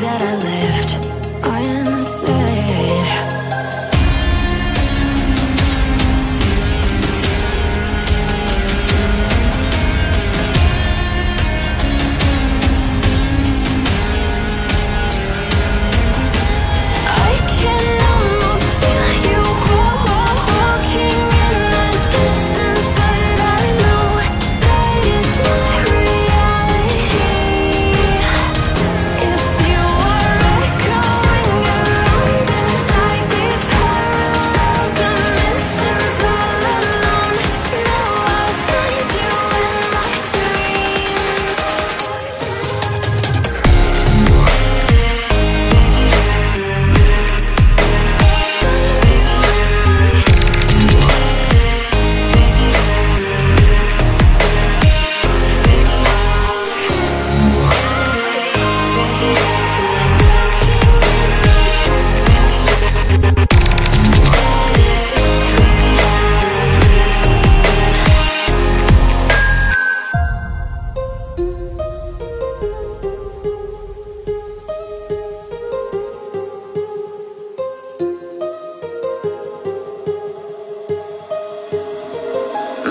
that I live.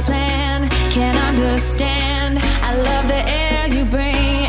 Plan. Can't understand. I love the air you bring.